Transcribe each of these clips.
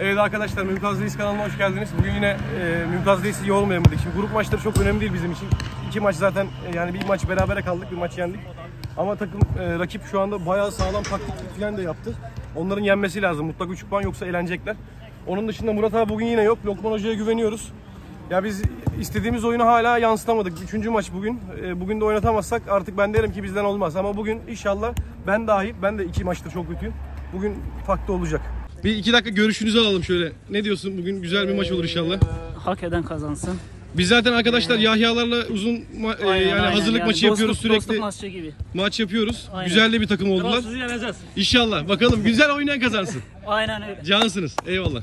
Evet arkadaşlar Mümtaz Reis kanalına hoş geldiniz. Bugün yine e, Mümtaz Reis'i yormayamadık. Şimdi grup maçları çok önemli değil bizim için. İki maç zaten e, yani bir maç berabere kaldık, bir maç yendik. Ama takım e, rakip şu anda bayağı sağlam taktik falan da yaptı. Onların yenmesi lazım. Mutlak 3 puan yoksa elenecekler. Onun dışında Murat abi bugün yine yok. Lokman Hoca'ya güveniyoruz. Ya biz istediğimiz oyunu hala yansıtamadık. Üçüncü maç bugün. E, bugün de oynatamazsak artık ben derim ki bizden olmaz. Ama bugün inşallah ben dahil, ben de iki maçta çok kötüyüm. Bugün farklı olacak. Bir iki dakika görüşünüzü alalım şöyle. Ne diyorsun? Bugün güzel bir maç olur inşallah. hak eden kazansın. Biz zaten arkadaşlar Yahyalarla uzun ma- e, Aynen, yani aynen. hazırlık Yani maçı yapıyoruz dostluk- dostluk sürekli. maçı gibi. Maç yapıyoruz. Aynen. Güzel de bir takım oldular. Sizi yeneceğiz. İnşallah. Bakalım güzel oynayan kazansın. Aynen öyle. Cansınız. Eyvallah.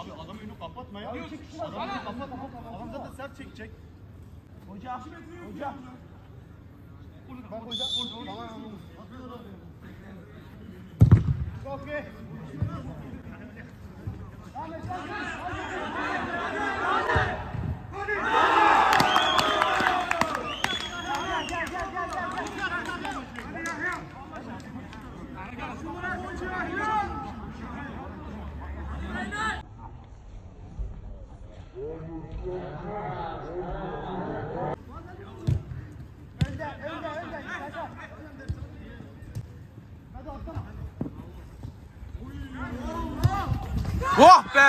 Abi adam önünü kapatma ya. Adam önünü kapat. Adam zaten sert çekecek. Hoca. Hoca. Bak hoca. Tamam. Okey. Oh be!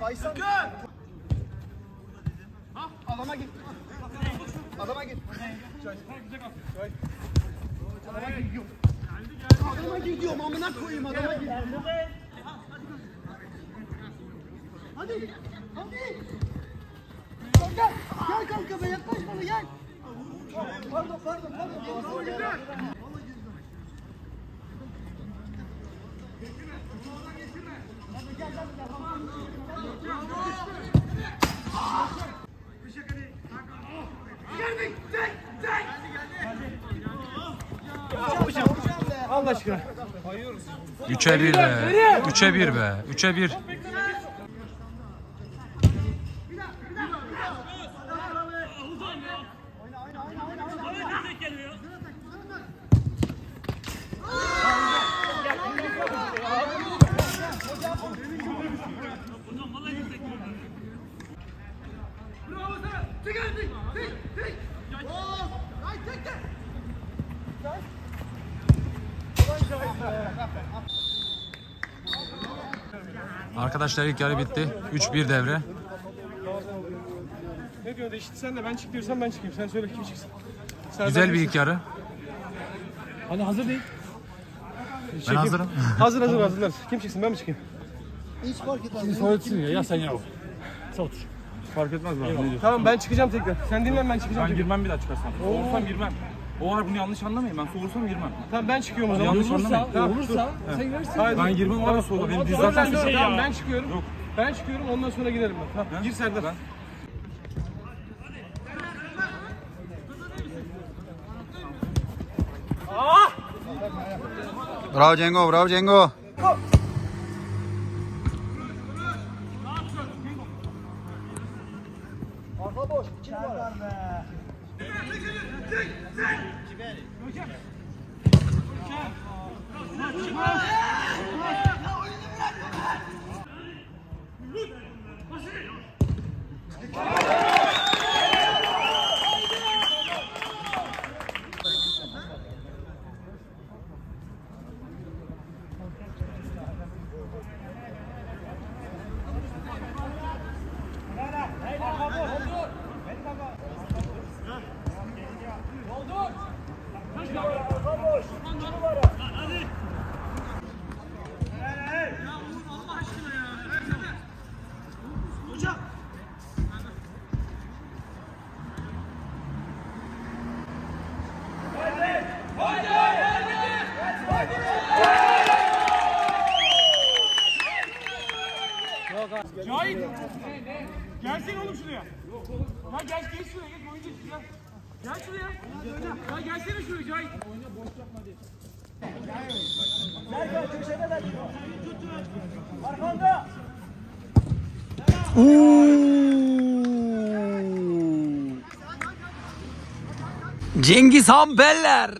Kaysan. Adama git. Adama git. Adama gidiyor. Adama gidiyorum amına koyayım adama git. Hadi. Hadi. Gel. Gel kanka be yaklaş bana gel. Pardon pardon pardon. Allah aşkına. 3'e 1 be. 3'e 1 be. 3'e 1. Arkadaşlar ilk yarı bitti. 3-1 devre. Ne diyorsun işte sen de ben çık diyorsan ben çıkayım. Sen söyle kim çıksın. Sen Güzel bir ilk yarı. Hani hazır değil. Ben hazırım. Hazır hazır hazırlarız. Kim çıksın ben mi çıkayım? Hiç fark etmez. Tuvaletsin ya, ya sen ya. Sen otur. Fark etmez bana. Tamam ben çıkacağım tekrar. Sen dinlen ben çıkacağım Ben girmem bir daha çıkarsam. Soğursam girmem. O var bunu yanlış anlamayın. Ben soğursam girmem. Tamam ben çıkıyorum o zaman. Yanlış anlamayın. Tamam, dur. olursa sen girersin. Hayır, Ben girmem abi soğuda. Benim diz zaten şey Tamam ben çıkıyorum. Yok. Ben çıkıyorum ondan sonra giderim ben. Tamam. Gir Serdar. Ben- Bravo Cengo, bravo Cengo. Cahit. Gelsene oğlum şuraya. Ya gel geç şuraya geç oyuncu gel. Gel şuraya. Ya gelsene şuraya Cahit. Cengiz Han Beller.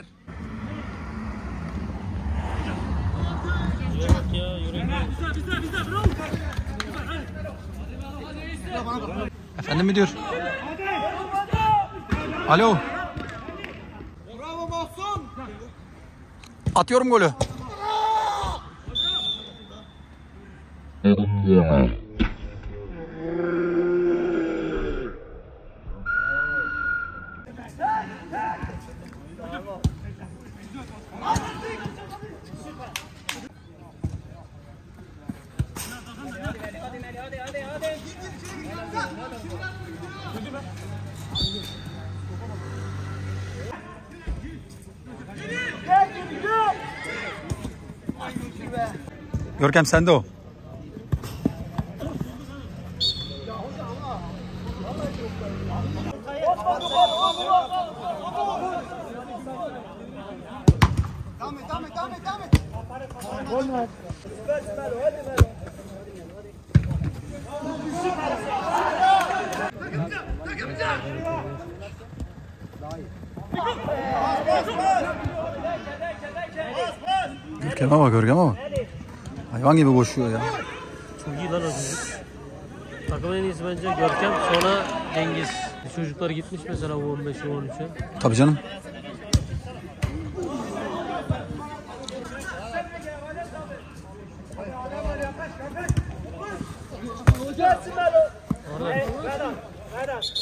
Efendim mi diyor? Alo. Bravo Mahsun. Atıyorum golü. Görkem sende o. Devam et devam et devam et devam et. Görkem'e bak Görkem'e bak. Hayvan gibi koşuyor ya. Çok iyi lan o çocuk. Takımın en iyisi bence Görkem sonra Cengiz. Çocuklar gitmiş mesela bu 15'e 13'e. Tabii canım.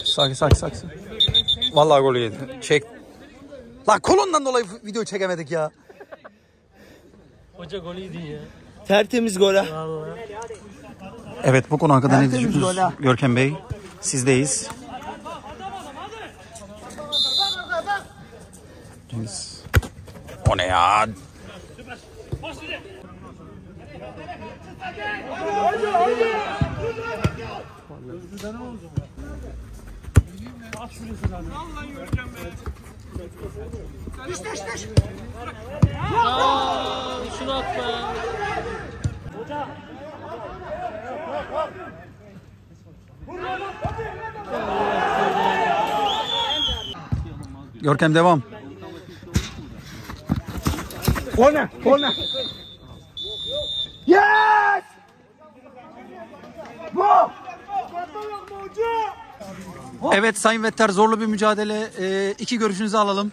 Sakin sakin sakin. Vallahi golü yedi. Çek. Lan kolundan dolayı video çekemedik ya. Hoca gol yedin ya. Tertemiz gol ha. Vallahi. Evet bu konu hakkında ne ha. Görkem Bey? Sizdeyiz. Cengiz. O ne ya? Aa, şunu at be. Görkem devam. Corner corner. Evet Sayın Vetter zorlu bir mücadele. Ee, iki görüşünüzü alalım.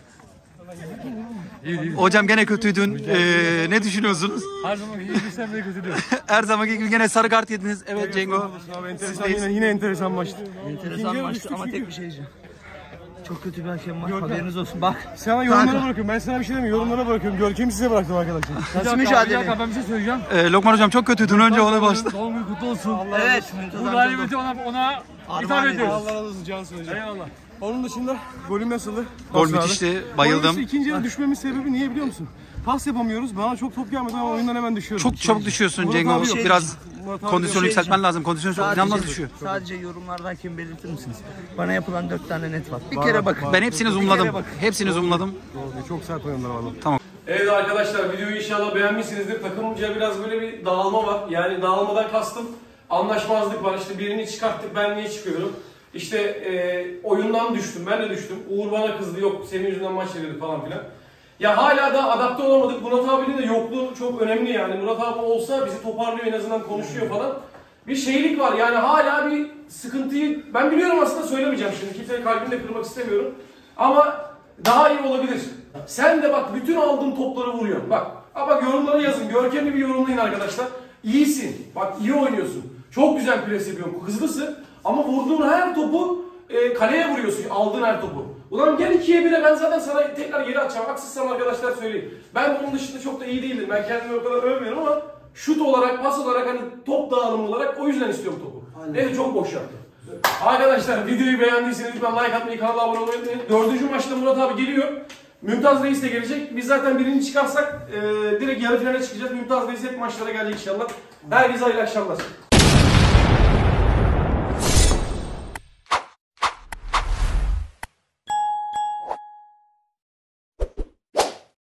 Hocam gene kötüydün. Ee, ne düşünüyorsunuz? Her zaman iyi bir sen de kötü diyorsun. Her zamanki gibi gene sarı kart yediniz. Evet Cengo. Abi enteresan yine, yine enteresan maçtı. Enteresan maçtı ama tek bir şey diyeceğim. Çok kötü bir hakem var. Haberiniz olsun. Bak. Sana yorumlara bırakıyorum. Ben sana bir şey demiyorum. Yorumlara bırakıyorum. Görkem'i size bıraktım arkadaşlar. Nasıl mücadele? Ben bir şey söyleyeceğim. Ee, Lokman hocam çok kötüydün. Önce ona başla. Doğum günü kutlu olsun. Evet. Bu galibiyeti ona, ona hitap ediyoruz. Allah razı olsun Cansu hocam. Eyvallah. Onun dışında golüm nasıldı? Gol müthişti, bayıldım. Gol ikinci yarı düşmemin sebebi niye biliyor musun? Pas yapamıyoruz. Bana çok top gelmedi ama oyundan hemen düşüyorum. Çok çabuk düşüyorsun Murat Cengo. abi yok. Biraz Murat abi kondisyonu yok. yükseltmen lazım. Kondisyon çok inanılmaz düşüyor. sadece yorumlardan kim belirtir misiniz? Bana yapılan dört tane net var. Bir kere bakın. Ben hepsini zoomladım. Hepsini zoomladım. Doğru, Çok sert oynadılar valla. Tamam. Evet arkadaşlar videoyu inşallah beğenmişsinizdir. Takımca biraz böyle bir dağılma var. Yani dağılmadan kastım anlaşmazlık var. İşte birini çıkarttık ben niye çıkıyorum. İşte e, oyundan düştüm, ben de düştüm. Uğur bana kızdı, yok senin yüzünden maç verildi falan filan. Ya hala da adapte olamadık. Murat abinin de yokluğu çok önemli yani. Murat abi olsa bizi toparlıyor en azından konuşuyor falan. Bir şeylik var yani hala bir sıkıntıyı ben biliyorum aslında söylemeyeceğim şimdi. Kimsenin kalbini de kırmak istemiyorum. Ama daha iyi olabilir. Sen de bak bütün aldığın topları vuruyorsun. Bak, ha bak yorumlara yazın. Görkemli bir yorumlayın arkadaşlar. İyisin. Bak iyi oynuyorsun. Çok güzel pres yapıyorsun. Hızlısın. Ama vurduğun her topu e, kaleye vuruyorsun. Aldığın her topu. Ulan gel ikiye bire ben zaten sana tekrar geri atacağım. Haksızsam arkadaşlar söyleyeyim. Ben onun dışında çok da iyi değildim. Ben kendimi o kadar övmüyorum ama şut olarak, pas olarak hani top dağılımı olarak o yüzden istiyorum topu. Evet çok boş yaptı. Arkadaşlar videoyu beğendiyseniz lütfen like atmayı, kanala abone olmayı unutmayın. Dördüncü maçta Murat abi geliyor. Mümtaz Reis de gelecek. Biz zaten birinci çıkarsak e, direkt yarı finale çıkacağız. Mümtaz Reis hep maçlara gelecek inşallah. Herkese hayırlı akşamlar.